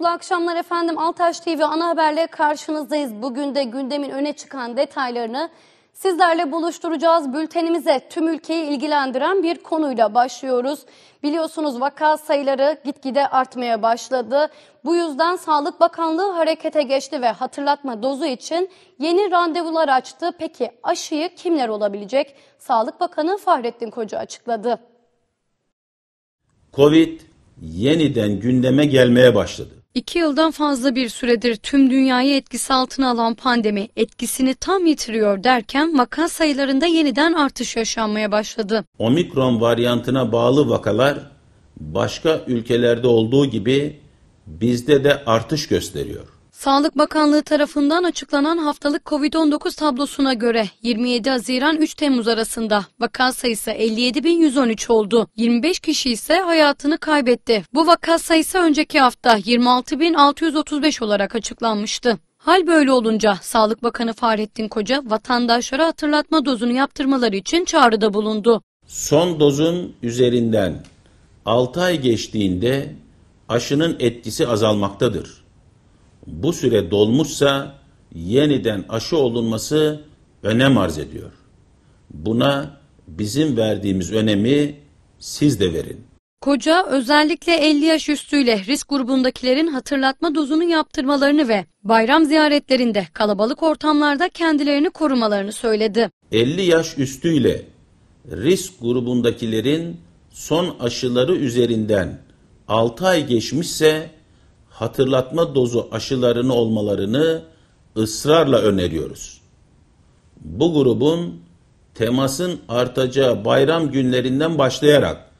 Mutlu akşamlar efendim. Altaş TV ana haberle karşınızdayız. Bugün de gündemin öne çıkan detaylarını sizlerle buluşturacağız. Bültenimize tüm ülkeyi ilgilendiren bir konuyla başlıyoruz. Biliyorsunuz vaka sayıları gitgide artmaya başladı. Bu yüzden Sağlık Bakanlığı harekete geçti ve hatırlatma dozu için yeni randevular açtı. Peki aşıyı kimler olabilecek? Sağlık Bakanı Fahrettin Koca açıkladı. Covid yeniden gündeme gelmeye başladı. İki yıldan fazla bir süredir tüm dünyayı etkisi altına alan pandemi etkisini tam yitiriyor derken vaka sayılarında yeniden artış yaşanmaya başladı. Omikron varyantına bağlı vakalar başka ülkelerde olduğu gibi bizde de artış gösteriyor. Sağlık Bakanlığı tarafından açıklanan haftalık COVID-19 tablosuna göre 27 Haziran 3 Temmuz arasında vaka sayısı 57.113 oldu. 25 kişi ise hayatını kaybetti. Bu vaka sayısı önceki hafta 26.635 olarak açıklanmıştı. Hal böyle olunca Sağlık Bakanı Fahrettin Koca vatandaşlara hatırlatma dozunu yaptırmaları için çağrıda bulundu. Son dozun üzerinden 6 ay geçtiğinde aşının etkisi azalmaktadır. Bu süre dolmuşsa yeniden aşı olunması önem arz ediyor. Buna bizim verdiğimiz önemi siz de verin. Koca özellikle 50 yaş üstüyle risk grubundakilerin hatırlatma dozunu yaptırmalarını ve bayram ziyaretlerinde kalabalık ortamlarda kendilerini korumalarını söyledi. 50 yaş üstüyle risk grubundakilerin son aşıları üzerinden 6 ay geçmişse hatırlatma dozu aşılarını olmalarını ısrarla öneriyoruz. Bu grubun temasın artacağı bayram günlerinden başlayarak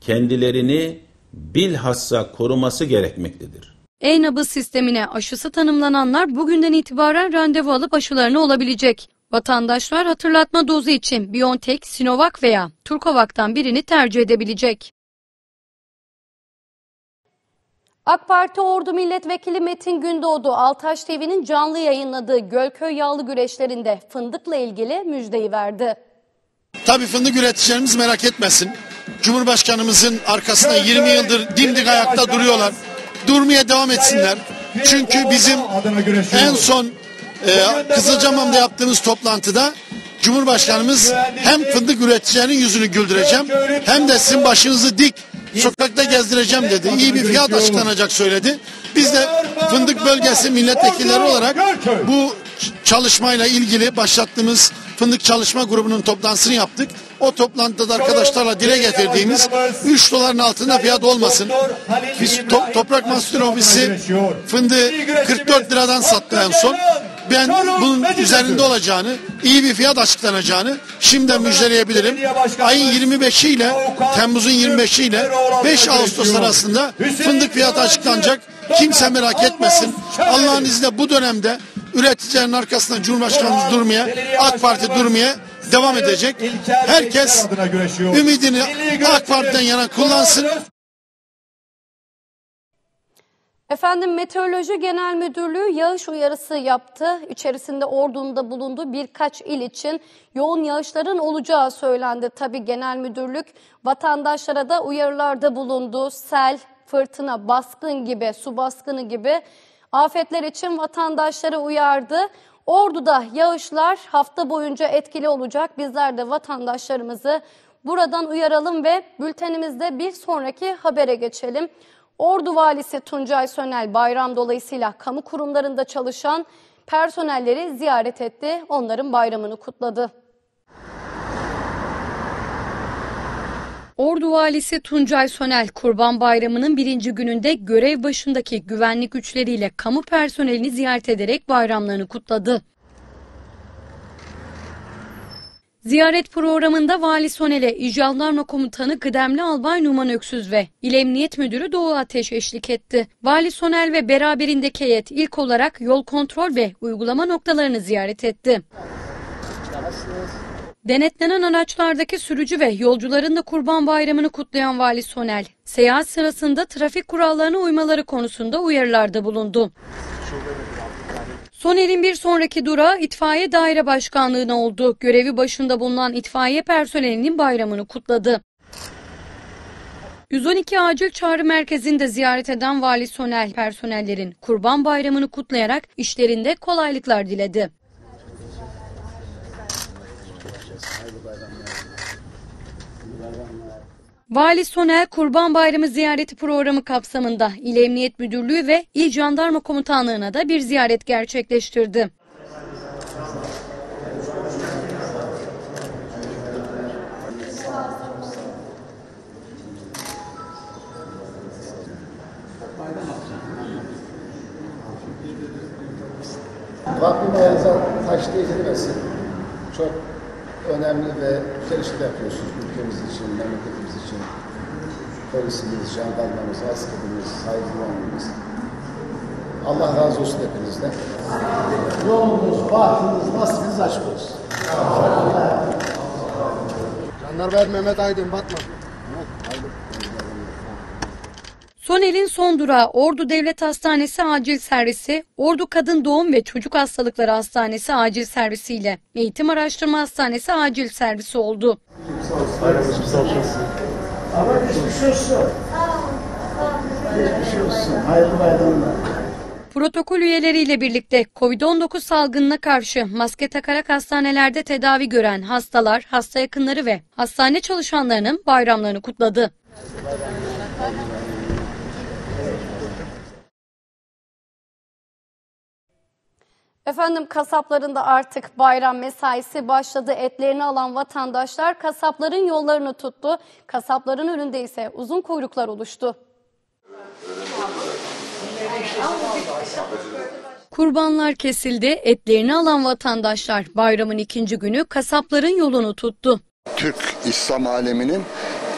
kendilerini bilhassa koruması gerekmektedir. E-nabız sistemine aşısı tanımlananlar bugünden itibaren randevu alıp aşılarını olabilecek. Vatandaşlar hatırlatma dozu için BioNTech, Sinovac veya Turkovac'tan birini tercih edebilecek. AK Parti Ordu Milletvekili Metin Gündoğdu, Altaş TV'nin canlı yayınladığı Gölköy yağlı güreşlerinde fındıkla ilgili müjdeyi verdi. Tabii fındık üreticilerimiz merak etmesin. Cumhurbaşkanımızın arkasında 20 yıldır dimdik ayakta duruyorlar. Durmaya devam etsinler. Çünkü bizim en son e, Kızılcamam'da yaptığımız toplantıda Cumhurbaşkanımız hem fındık üreticilerinin yüzünü güldüreceğim hem de sizin başınızı dik sokakta gezdireceğim dedi. İyi bir fiyat açıklanacak söyledi. Biz de fındık bölgesi milletvekilleri olarak bu çalışmayla ilgili başlattığımız fındık çalışma grubunun toplantısını yaptık. O toplantıda arkadaşlarla dile getirdiğimiz 3 doların altında fiyat olmasın. Biz to Toprak Mahsulü Ofisi fındığı 44 liradan sattı en son. Ben bunun üzerinde olacağını, iyi bir fiyat açıklanacağını şimdiden müjdeleyebilirim. Ayın 25'i ile Temmuz'un 25'i ile 5 Ağustos arasında fındık fiyatı açıklanacak. Kimse merak etmesin. Allah'ın izniyle bu dönemde üreticilerin arkasında Cumhurbaşkanımız durmaya, AK Parti durmaya devam edecek. Herkes ümidini AK Parti'den yana kullansın. Efendim Meteoroloji Genel Müdürlüğü yağış uyarısı yaptı. İçerisinde Ordu'nda bulunduğu birkaç il için yoğun yağışların olacağı söylendi. Tabi Genel Müdürlük vatandaşlara da uyarılarda bulundu. Sel, fırtına, baskın gibi, su baskını gibi afetler için vatandaşları uyardı. Ordu'da yağışlar hafta boyunca etkili olacak. Bizler de vatandaşlarımızı buradan uyaralım ve bültenimizde bir sonraki habere geçelim. Ordu Valisi Tuncay Sönel bayram dolayısıyla kamu kurumlarında çalışan personelleri ziyaret etti. Onların bayramını kutladı. Ordu Valisi Tuncay Sönel Kurban Bayramı'nın birinci gününde görev başındaki güvenlik güçleriyle kamu personelini ziyaret ederek bayramlarını kutladı. Ziyaret programında Vali Sonel'e İl Jandarma Komutanı Kıdemli Albay Numan Öksüz ve İl Emniyet Müdürü Doğu Ateş eşlik etti. Vali Sonel ve beraberindeki heyet ilk olarak yol kontrol ve uygulama noktalarını ziyaret etti. Denetlenen araçlardaki sürücü ve yolcuların da Kurban Bayramı'nı kutlayan Vali Sonel, seyahat sırasında trafik kurallarına uymaları konusunda uyarılarda bulundu. Soner'in bir sonraki durağı itfaiye daire başkanlığına oldu. Görevi başında bulunan itfaiye personelinin bayramını kutladı. 112 Acil Çağrı Merkezi'nde ziyaret eden Vali Sonel personellerin Kurban Bayramı'nı kutlayarak işlerinde kolaylıklar diledi. Vali Sonel Kurban Bayramı ziyareti programı kapsamında İl Emniyet Müdürlüğü ve İl Jandarma Komutanlığı'na da bir ziyaret gerçekleştirdi. Rabbim ayağınıza taş değdirmesin. Çok önemli ve güzel işler yapıyorsunuz ülkemiz için, memleketimiz için. Polisimiz, jandarmamız, askerimiz, saygılarımız. Allah razı olsun hepinizden. Yolunuz, bahtınız, nasibiniz açık olsun. Jandarma Mehmet Aydın Batman. Sonel'in son durağı Ordu Devlet Hastanesi Acil Servisi, Ordu Kadın Doğum ve Çocuk Hastalıkları Hastanesi Acil Servisi ile Eğitim Araştırma Hastanesi Acil Servisi oldu. Ama geçmiş olsun. Geçmiş olsun. Hayırlı bayramlar. Protokol üyeleriyle birlikte COVID-19 salgınına karşı maske takarak hastanelerde tedavi gören hastalar, hasta yakınları ve hastane çalışanlarının bayramlarını kutladı. Efendim kasapların da artık bayram mesaisi başladı. Etlerini alan vatandaşlar kasapların yollarını tuttu. Kasapların önünde ise uzun kuyruklar oluştu. Kurbanlar kesildi, etlerini alan vatandaşlar bayramın ikinci günü kasapların yolunu tuttu. Türk İslam aleminin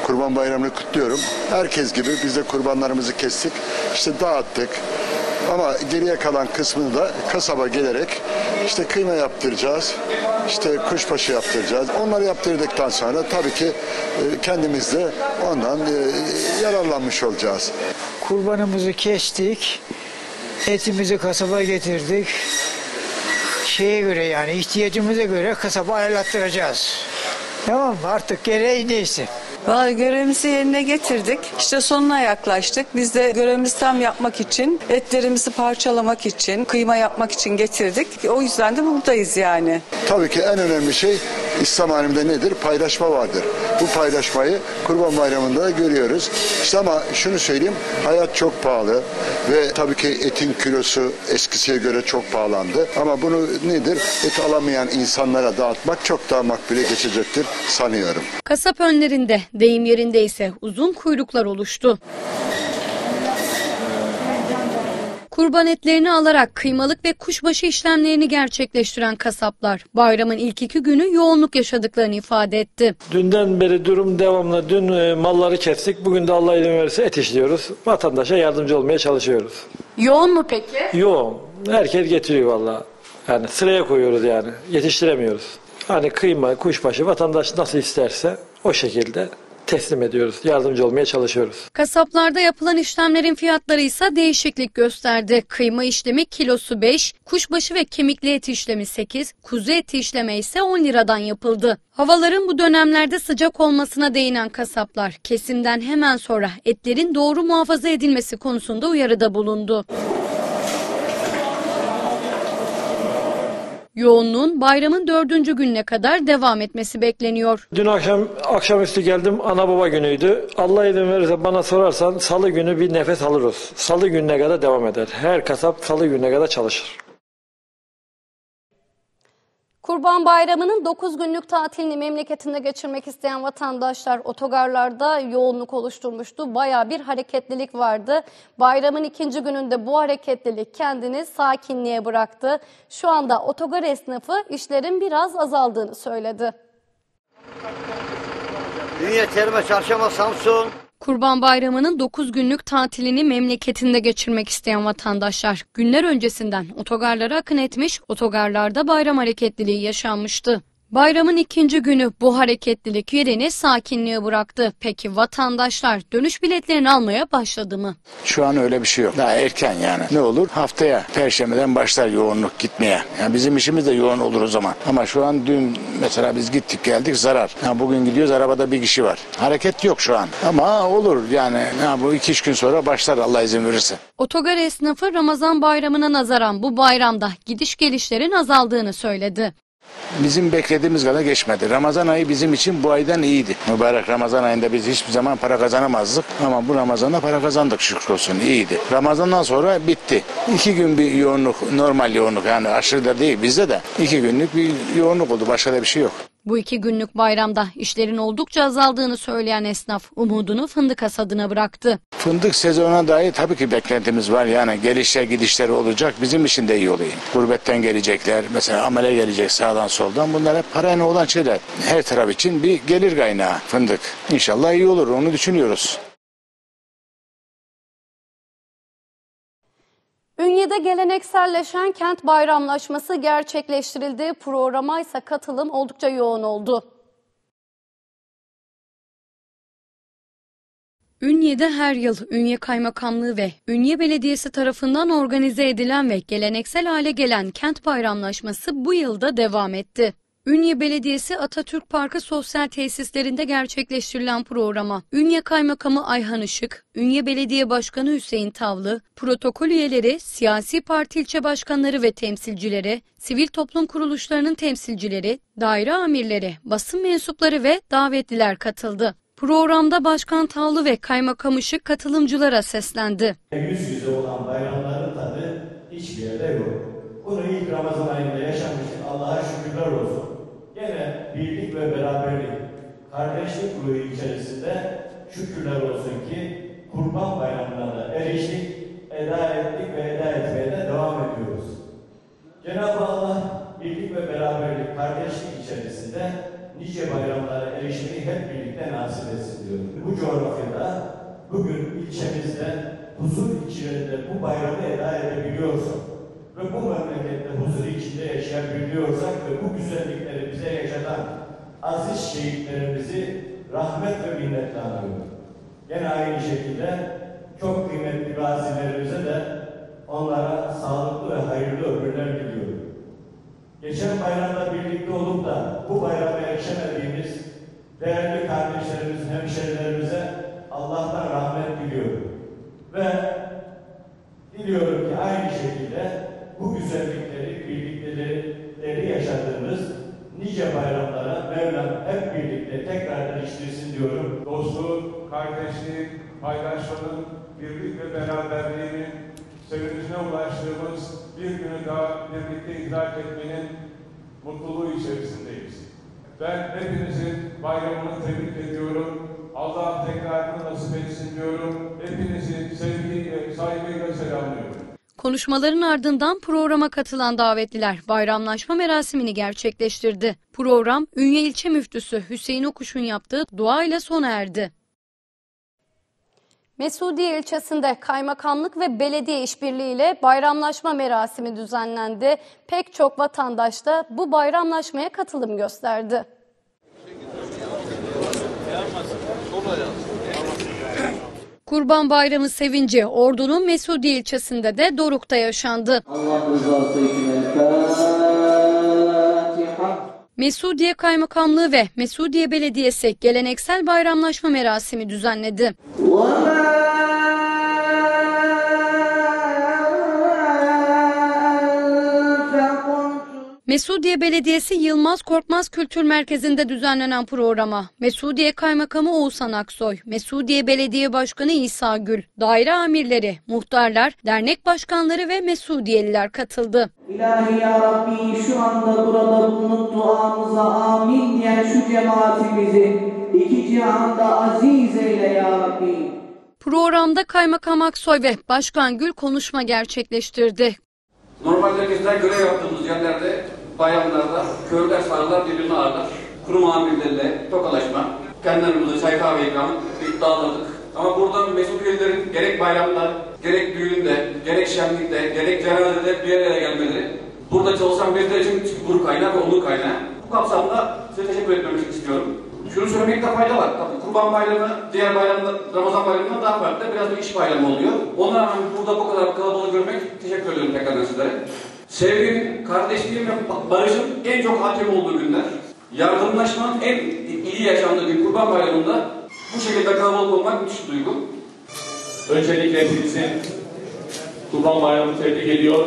Kurban Bayramı'nı kutluyorum. Herkes gibi biz de kurbanlarımızı kestik. işte dağıttık. Ama geriye kalan kısmını da kasaba gelerek işte kıyma yaptıracağız. işte kuşbaşı yaptıracağız. Onları yaptırdıktan sonra tabii ki e, kendimiz de ondan e, yararlanmış olacağız. kurbanımızı kestik. Etimizi kasaba getirdik. Şeye göre yani ihtiyacımıza göre kasaba ayarlattıracağız. Tamam mı? Artık gereği neyse. Vallahi görevimizi yerine getirdik. İşte sonuna yaklaştık. Biz de görevimizi tam yapmak için, etlerimizi parçalamak için, kıyma yapmak için getirdik. O yüzden de buradayız yani. Tabii ki en önemli şey İslam aleminde nedir? Paylaşma vardır. Bu paylaşmayı Kurban Bayramı'nda da görüyoruz. İşte ama şunu söyleyeyim, hayat çok pahalı ve tabii ki etin kilosu eskisiye göre çok pahalandı. Ama bunu nedir? Et alamayan insanlara dağıtmak çok daha makbule geçecektir sanıyorum. Kasap önlerinde, deyim yerinde ise uzun kuyruklar oluştu. Kurban etlerini alarak kıymalık ve kuşbaşı işlemlerini gerçekleştiren kasaplar bayramın ilk iki günü yoğunluk yaşadıklarını ifade etti. Dünden beri durum devamlı. Dün e, malları kestik. Bugün de Allah izin verirse et işliyoruz. Vatandaşa yardımcı olmaya çalışıyoruz. Yoğun mu peki? Yoğun. Herkes getiriyor valla. Yani sıraya koyuyoruz yani. Yetiştiremiyoruz. Hani kıyma, kuşbaşı vatandaş nasıl isterse o şekilde teslim ediyoruz. Yardımcı olmaya çalışıyoruz. Kasaplarda yapılan işlemlerin fiyatları ise değişiklik gösterdi. Kıyma işlemi kilosu 5, kuşbaşı ve kemikli et işlemi 8, kuzu eti işleme ise 10 liradan yapıldı. Havaların bu dönemlerde sıcak olmasına değinen kasaplar, kesimden hemen sonra etlerin doğru muhafaza edilmesi konusunda uyarıda bulundu. Yoğunluğun bayramın dördüncü gününe kadar devam etmesi bekleniyor. Dün akşam akşamüstü geldim ana baba günüydü. Allah izin verirse bana sorarsan salı günü bir nefes alırız. Salı gününe kadar devam eder. Her kasap salı gününe kadar çalışır. Kurban Bayramı'nın 9 günlük tatilini memleketinde geçirmek isteyen vatandaşlar otogarlarda yoğunluk oluşturmuştu. Baya bir hareketlilik vardı. Bayramın ikinci gününde bu hareketlilik kendini sakinliğe bıraktı. Şu anda otogar esnafı işlerin biraz azaldığını söyledi. Ünye, Terme, Çarşamba, Samsun. Kurban Bayramı'nın 9 günlük tatilini memleketinde geçirmek isteyen vatandaşlar günler öncesinden otogarlara akın etmiş, otogarlarda bayram hareketliliği yaşanmıştı. Bayramın ikinci günü bu hareketlilik yerini sakinliğe bıraktı. Peki vatandaşlar dönüş biletlerini almaya başladı mı? Şu an öyle bir şey yok. Daha erken yani. Ne olur? Haftaya Perşembe'den başlar yoğunluk gitmeye. Yani bizim işimiz de yoğun olur o zaman. Ama şu an dün mesela biz gittik geldik zarar. Yani bugün gidiyoruz arabada bir kişi var. Hareket yok şu an. Ama olur yani. Ya bu iki üç gün sonra başlar Allah izin verirse. Otogar esnafı Ramazan bayramına nazaran bu bayramda gidiş gelişlerin azaldığını söyledi. Bizim beklediğimiz kadar geçmedi. Ramazan ayı bizim için bu aydan iyiydi. Mübarek Ramazan ayında biz hiçbir zaman para kazanamazdık. Ama bu Ramazan'da para kazandık şükür olsun iyiydi. Ramazan'dan sonra bitti. İki gün bir yoğunluk, normal yoğunluk yani aşırı da değil bizde de. iki günlük bir yoğunluk oldu. Başka da bir şey yok. Bu iki günlük bayramda işlerin oldukça azaldığını söyleyen esnaf umudunu fındık hasadına bıraktı. Fındık sezonuna dair tabii ki beklentimiz var. Yani gelişler gidişleri olacak. Bizim için de iyi oluyor. Gurbetten gelecekler. Mesela amele gelecek sağdan soldan. Bunlar hep parayla olan şeyler. Her taraf için bir gelir kaynağı fındık. İnşallah iyi olur. Onu düşünüyoruz. Ünye'de gelenekselleşen kent bayramlaşması gerçekleştirildi. Programa ise katılım oldukça yoğun oldu. Ünye'de her yıl Ünye Kaymakamlığı ve Ünye Belediyesi tarafından organize edilen ve geleneksel hale gelen kent bayramlaşması bu yılda devam etti. Ünye Belediyesi Atatürk Parkı sosyal tesislerinde gerçekleştirilen programa Ünye Kaymakamı Ayhan Işık, Ünye Belediye Başkanı Hüseyin Tavlı, protokol üyeleri, siyasi parti ilçe başkanları ve temsilcileri, sivil toplum kuruluşlarının temsilcileri, daire amirleri, basın mensupları ve davetliler katıldı. Programda Başkan Tavlı ve Kaymakam Işık katılımcılara seslendi. Yüz yüze olan bayramların tadı hiçbir yerde yok. Bunu ilk Ramazan ayında yaşamıştık. Gene birlik ve beraberlik, kardeşlik ruhu içerisinde şükürler olsun ki Kurban Bayramı'na da eriştik, eda ettik ve eda etmeye de devam ediyoruz. Cenab-ı Allah birlik ve beraberlik, kardeşlik içerisinde nice bayramlara erişmeyi hep birlikte nasip etsin diyorum. Bu coğrafyada bugün ilçemizde huzur içinde bu bayramı eda edebiliyorsak ve bu memlekette huzur içinde yaşayabiliyorsak ve bu güzellikleri bize yaşatan aziz şehitlerimizi rahmet ve minnetle anıyorum. Gene aynı şekilde çok kıymetli gazilerimize de onlara sağlıklı ve hayırlı ömürler diliyorum. Geçen bayramda birlikte olup da bu bayrama erişemediğimiz değerli kardeşlerimiz, hemşerilerimize Allah'tan rahmet diliyorum. Ve diliyorum ki aynı şekilde bu güzellikleri, birliktelikleri yaşadığımız nice bayramlara Mevlam hep birlikte tekrar eriştirsin diyorum. Dostluğun, kardeşliğin, paylaşmanın, birlik ve beraberliğinin sevincine ulaştığımız bir günü daha birlikte idrak etmenin mutluluğu içerisindeyiz. Ben hepinizin bayramını tebrik ediyorum. Allah tekrarını nasip etsin diyorum. Hepinizi sevgiyle, saygıyla selamlıyorum. Konuşmaların ardından programa katılan davetliler bayramlaşma merasimini gerçekleştirdi. Program Ünye İlçe Müftüsü Hüseyin Okuş'un yaptığı duayla sona erdi. Mesudiye ilçesinde kaymakamlık ve belediye işbirliğiyle bayramlaşma merasimi düzenlendi. Pek çok vatandaş da bu bayramlaşmaya katılım gösterdi. Kurban Bayramı sevinci Ordu'nun Mesudiye ilçesinde de Doruk'ta yaşandı. Allah rızası için Mesudiye Kaymakamlığı ve Mesudiye Belediyesi geleneksel bayramlaşma merasimi düzenledi. Mesudiye Belediyesi Yılmaz Korkmaz Kültür Merkezi'nde düzenlenen programa Mesudiye Kaymakamı Oğuzhan Aksoy, Mesudiye Belediye Başkanı İsa Gül, daire amirleri, muhtarlar, dernek başkanları ve Mesudiyeliler katıldı. İlahi ya Rabbi şu anda burada bulunup duamıza amin diyen şu cemaatimizi iki cihanda aziz eyle ya Rabbi. Programda Kaymakam Aksoy ve Başkan Gül konuşma gerçekleştirdi. Normalde bizler görev yaptığımız yerlerde, bayramlarda köylüler sarılar birbirini ağırlar. Kurum amirlerle tokalaşma, kendilerimizi çay kahve ikram dağılırdık. Ama burada mesuliyetlerin gerek bayramda, gerek düğünde, gerek şenlikte, gerek cenazede bir araya gelmeleri, burada çalışan bizler için gurur kaynağı ve onur kaynağı. Bu kapsamda size teşekkür etmek istiyorum. Şunu söylemekte fayda var. Tabii Kurban Bayramı, diğer bayramda, Ramazan Bayramı'ndan daha farklı. Biraz bir iş bayramı oluyor. Ona rağmen burada bu kadar kalabalık görmek teşekkür ediyorum tekrardan sizlere. Sevginin, kardeşliğin ve barışın en çok hakim olduğu günler. Yardımlaşmanın en iyi yaşandığı gün Kurban Bayramı'nda bu şekilde kalabalık olmak müthiş duygu. Öncelikle hepinizin Kurban Bayramı tebrik ediyor.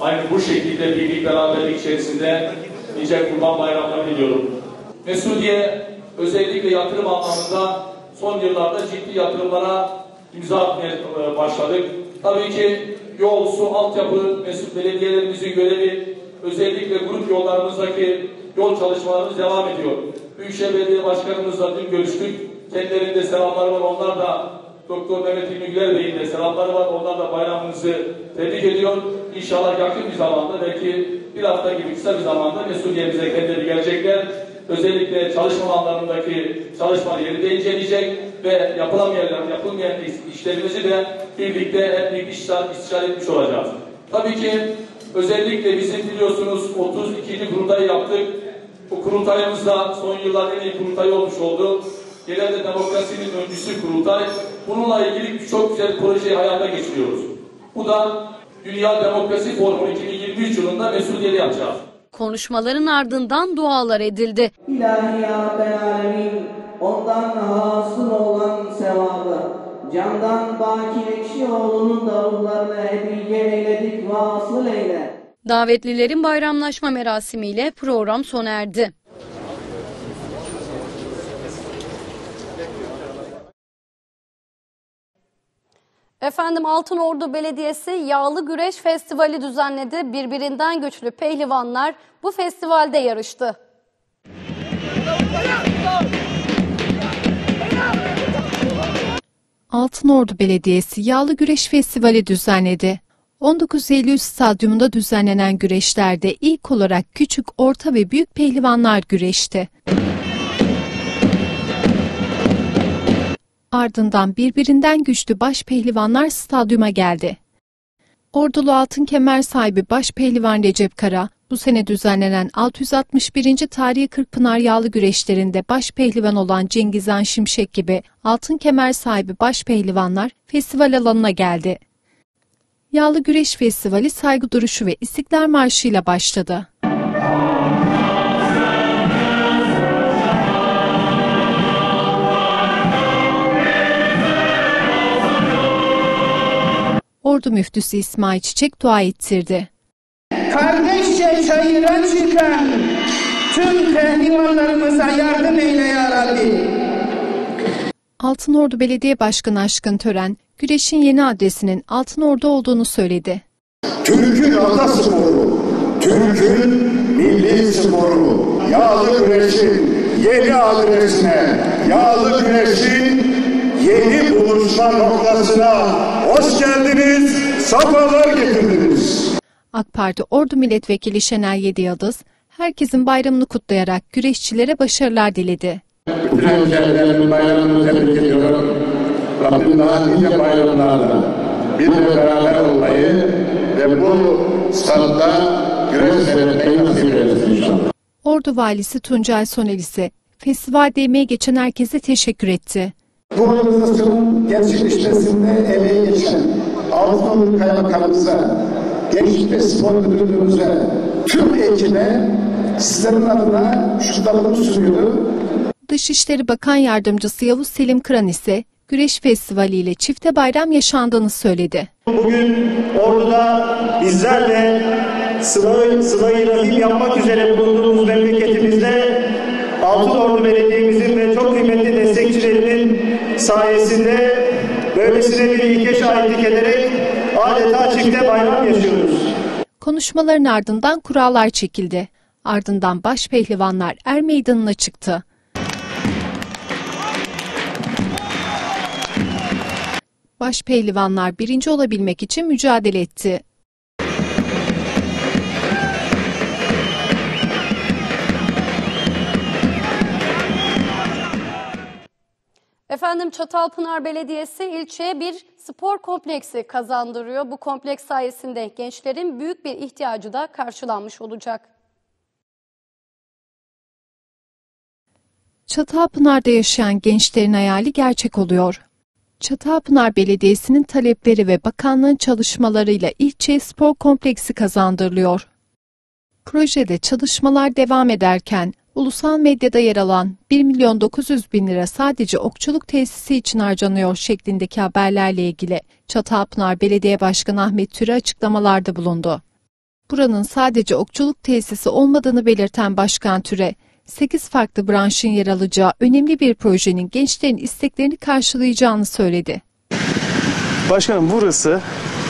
Aynı bu şekilde birlik beraberlik içerisinde nice Kurban Bayramları diliyorum. Mesudiye özellikle yatırım anlamında son yıllarda ciddi yatırımlara imza atmaya e, başladık. Tabii ki yol, su, altyapı, Mesut belediyelerimizin görevi özellikle grup yollarımızdaki yol çalışmalarımız devam ediyor. Büyükşehir Belediye Başkanımızla dün görüştük. Kendilerinde selamları var. Onlar da Doktor Mehmet İlmi Güler Bey'in de selamları var. Onlar da bayramınızı tebrik ediyor. İnşallah yakın bir zamanda belki bir hafta gibi kısa bir zamanda Mesudiye'mize kendileri gelecekler. Özellikle çalışma alanlarındaki çalışmaları yerinde inceleyecek ve yapılamayan, yapılmayan işlerimizi de birlikte hep birlikte istişare, istişare etmiş olacağız. Tabii ki özellikle bizim biliyorsunuz 32. kurultayı yaptık. Bu kurultayımızda son yılların en iyi kurultayı olmuş oldu. Genelde demokrasinin öncüsü kurultay. Bununla ilgili çok güzel projeyi hayata geçiriyoruz. Bu da Dünya Demokrasi Forumu 2023 yılında Mesudiye'de yapacağız. Konuşmaların ardından dualar edildi. İlahi ya ondan hasıl olan sevabı, candan Baki Ekşioğlu'nun da ruhlarına hediye eyledik ve asıl eyle. Davetlilerin bayramlaşma merasimiyle program sona erdi. Efendim Altınordu Belediyesi Yağlı Güreş Festivali düzenledi. Birbirinden güçlü pehlivanlar bu festivalde yarıştı. Altınordu Belediyesi Yağlı Güreş Festivali düzenledi. 19 Eylül Stadyumunda düzenlenen güreşlerde ilk olarak küçük, orta ve büyük pehlivanlar güreşti. Ardından birbirinden güçlü baş pehlivanlar stadyuma geldi. Ordulu Altın Kemer sahibi baş pehlivan Recep Kara, bu sene düzenlenen 661. Tarihi Kırkpınar Yağlı güreşlerinde baş pehlivan olan Cengizhan Şimşek gibi altın kemer sahibi baş pehlivanlar festival alanına geldi. Yağlı Güreş Festivali saygı duruşu ve İstiklal Marşı ile başladı. Ordu müftüsü İsmail Çiçek dua ettirdi. Kardeşçe çayıra çıkan tüm pehlivanlarımıza yardım eyle ya Rabbi. Altınordu Belediye Başkanı Aşkın Tören, güreşin yeni adresinin Altınordu olduğunu söyledi. Türk'ün atasporu, Türk'ün milli sporu, yağlı güreşin yeni adresine, yağlı güreşin yeni buluşma noktasına hoş geldiniz, safalar getirdiniz. AK Parti Ordu Milletvekili Şener Yediyıldız, herkesin bayramını kutlayarak güreşçilere başarılar diledi. Bütün hemşehrilerimin bayramını tebrik ediyorum. Rabbim daha nice bayramlarda bir beraber olmayı ve bu statta güreş seyretmeyi nasip eylesin inşallah. Ordu Valisi Tuncay Soner ise festivalde emeğe geçen herkese teşekkür etti. Bu organizasyonun gerçekleşmesinde emeği geçen Altınoluk Kaymakamımıza, Gençlik ve Spor Müdürlüğümüze, tüm ekibe sizlerin adına şükranlarımı sunuyorum. Dışişleri Bakan Yardımcısı Yavuz Selim Kıran ise Güreş Festivali ile çifte bayram yaşandığını söyledi. Bugün Ordu'da bizlerle sıla, sıla-i rahim yapmak üzere bulunduğumuz memleketimizde Altınordu Belediye'mizin ve çok kıymetli destekçilerinin sayesinde böylesine bir ilke şahitlik ederek adeta çifte bayram yaşıyoruz. Konuşmaların ardından kurallar çekildi. Ardından baş pehlivanlar er meydanına çıktı. Baş pehlivanlar birinci olabilmek için mücadele etti. Efendim Çatalpınar Belediyesi ilçeye bir spor kompleksi kazandırıyor. Bu kompleks sayesinde gençlerin büyük bir ihtiyacı da karşılanmış olacak. Çatalpınar'da yaşayan gençlerin hayali gerçek oluyor. Çatalpınar Belediyesi'nin talepleri ve bakanlığın çalışmalarıyla ilçeye spor kompleksi kazandırılıyor. Projede çalışmalar devam ederken ulusal medyada yer alan 1 milyon 900 bin lira sadece okçuluk tesisi için harcanıyor şeklindeki haberlerle ilgili Çatalpınar Belediye Başkanı Ahmet Türe açıklamalarda bulundu. Buranın sadece okçuluk tesisi olmadığını belirten Başkan Türe, 8 farklı branşın yer alacağı önemli bir projenin gençlerin isteklerini karşılayacağını söyledi. Başkanım burası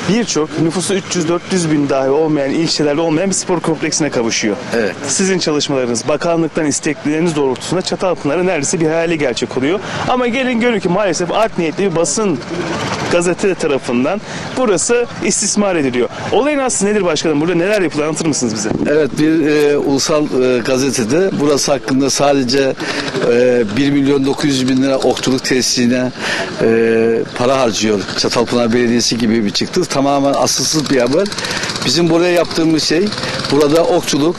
birçok nüfusu 300-400 bin dahi olmayan ilçelerde olmayan bir spor kompleksine kavuşuyor. Evet. Sizin çalışmalarınız, bakanlıktan istekleriniz doğrultusunda Çatalpınar'ın neredeyse bir hayali gerçek oluyor. Ama gelin görün ki maalesef art niyetli bir basın gazete tarafından burası istismar ediliyor. Olayın aslı nedir başkanım? Burada neler yapılıyor? Anlatır mısınız bize? Evet bir e, ulusal e, gazetede burası hakkında sadece e, 1 milyon 900 bin lira okçuluk tesisine e, para harcıyor. Çatalpınar Belediyesi gibi bir çıktı. Tamamen asılsız bir haber. Bizim buraya yaptığımız şey burada okçuluk,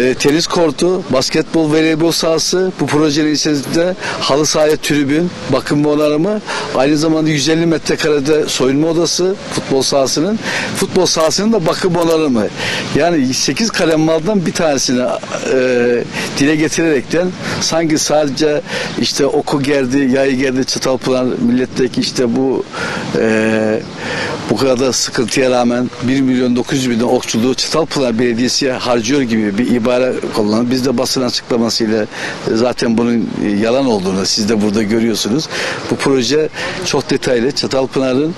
e, tenis kortu, basketbol, voleybol sahası, bu projenin içerisinde halı sahaya tribün, bakım ve onarımı, aynı zamanda 150 metrekarede soyunma odası futbol sahasının, futbol sahasının da bakım onarımı. Yani 8 kalem maldan bir tanesini e, dile getirerekten sanki sadece işte oku gerdi, yayı gerdi, Çatalpınar milletteki işte bu e, bu kadar sıkıntıya rağmen 1 milyon 900 bin okçuluğu Çatalpınar Belediyesi'ye harcıyor gibi bir ibare kullanılıyor. Biz de basın açıklamasıyla zaten bunun yalan olduğunu siz de burada görüyorsunuz. Bu proje çok detaylı. Çatalpınar'ın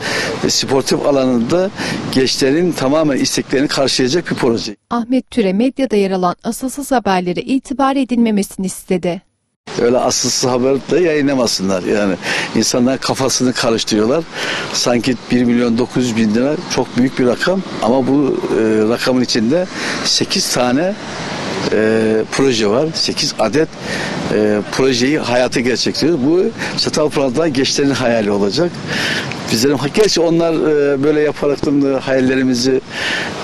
sportif alanında gençlerin tamamen isteklerini karşılayacak bir proje. Ahmet Türe medyada yer alan asılsız haberlere itibar edilmemesini istedi. Öyle asılsız haber de yayınlamasınlar. Yani insanlar kafasını karıştırıyorlar. Sanki 1 milyon 900 bin lira çok büyük bir rakam ama bu e, rakamın içinde 8 tane e, proje var. 8 adet e, projeyi hayata geçiriyor. Bu Çatalpınar'da gençlerin hayali olacak. Bizlerin gerçi onlar e, böyle yaparak da hayallerimizi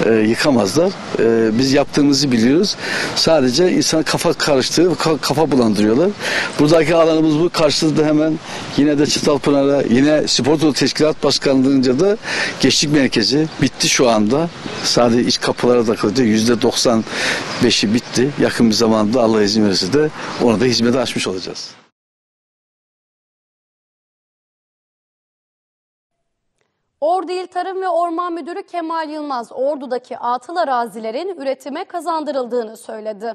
e, yıkamazlar. E, biz yaptığımızı biliyoruz. Sadece insan kafa karıştırıyor, ka- kafa bulandırıyorlar. Buradaki alanımız bu. Karşıda hemen yine de Çatalpınar'a yine Spor Dolu Teşkilat Başkanlığı'nca da gençlik merkezi bitti şu anda. Sadece iç kapılara. Yüzde 95'i bitti. Yakın bir zamanda Allah izin verirse de onu da hizmete açmış olacağız. Ordu İl Tarım ve Orman Müdürü Kemal Yılmaz, Ordu'daki atıl arazilerin üretime kazandırıldığını söyledi.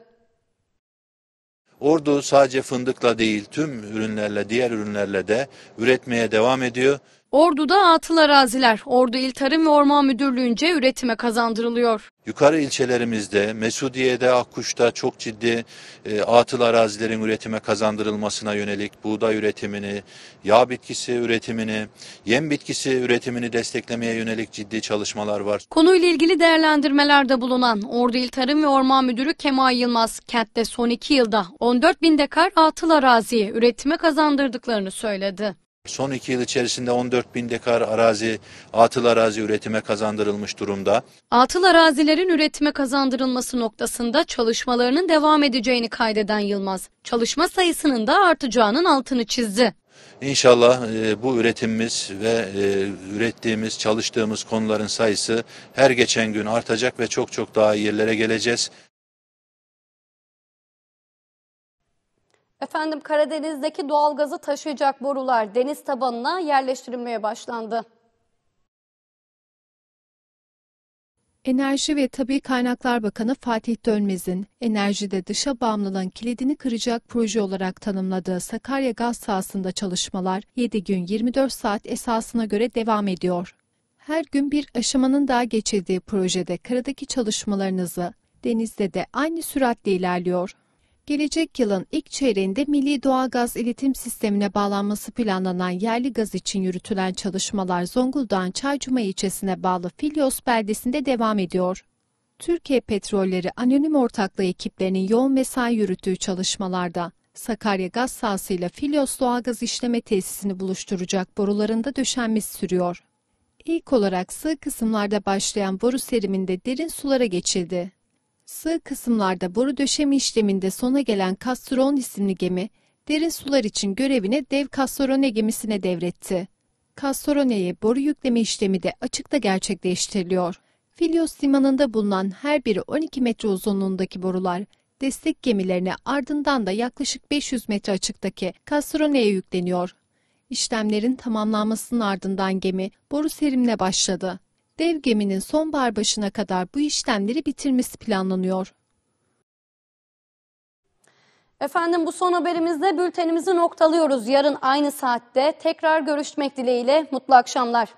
Ordu sadece fındıkla değil tüm ürünlerle diğer ürünlerle de üretmeye devam ediyor. Ordu'da atıl araziler Ordu İl Tarım ve Orman Müdürlüğü'nce üretime kazandırılıyor. Yukarı ilçelerimizde, Mesudiye'de, Akkuş'ta çok ciddi e, atıl arazilerin üretime kazandırılmasına yönelik buğday üretimini, yağ bitkisi üretimini, yem bitkisi üretimini desteklemeye yönelik ciddi çalışmalar var. Konuyla ilgili değerlendirmelerde bulunan Ordu İl Tarım ve Orman Müdürü Kemal Yılmaz, kentte son iki yılda 14 bin dekar atıl araziyi üretime kazandırdıklarını söyledi. Son iki yıl içerisinde 14 bin dekar arazi, atıl arazi üretime kazandırılmış durumda. Atıl arazilerin üretime kazandırılması noktasında çalışmalarının devam edeceğini kaydeden Yılmaz, çalışma sayısının da artacağının altını çizdi. İnşallah e, bu üretimimiz ve e, ürettiğimiz, çalıştığımız konuların sayısı her geçen gün artacak ve çok çok daha iyi yerlere geleceğiz. Efendim Karadeniz'deki doğalgazı taşıyacak borular deniz tabanına yerleştirilmeye başlandı. Enerji ve Tabi Kaynaklar Bakanı Fatih Dönmez'in enerjide dışa bağımlılığın kilidini kıracak proje olarak tanımladığı Sakarya gaz sahasında çalışmalar 7 gün 24 saat esasına göre devam ediyor. Her gün bir aşamanın daha geçildiği projede karadaki çalışmalarınızı denizde de aynı süratle ilerliyor. Gelecek yılın ilk çeyreğinde Milli Doğalgaz İletim Sistemi'ne bağlanması planlanan yerli gaz için yürütülen çalışmalar Zonguldak'ın Çaycuma ilçesine bağlı Filyos beldesinde devam ediyor. Türkiye Petrolleri Anonim Ortaklığı ekiplerinin yoğun mesai yürüttüğü çalışmalarda Sakarya gaz sahasıyla Filyos Doğalgaz İşleme Tesisini buluşturacak borularında döşenmesi sürüyor. İlk olarak sığ kısımlarda başlayan boru seriminde derin sulara geçildi. Sığ kısımlarda boru döşeme işleminde sona gelen Castron isimli gemi, derin sular için görevini dev Castorone gemisine devretti. Castoroneye boru yükleme işlemi de açıkta gerçekleştiriliyor. Filyos limanında bulunan her biri 12 metre uzunluğundaki borular destek gemilerine ardından da yaklaşık 500 metre açıktaki Castoroneye yükleniyor. İşlemlerin tamamlanmasının ardından gemi boru serimine başladı. Dev geminin sonbahar başına kadar bu işlemleri bitirmesi planlanıyor. Efendim bu son haberimizde bültenimizi noktalıyoruz. Yarın aynı saatte tekrar görüşmek dileğiyle mutlu akşamlar.